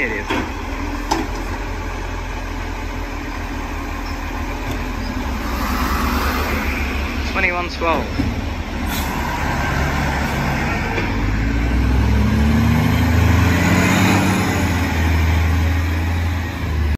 It is. Twenty-one twelve.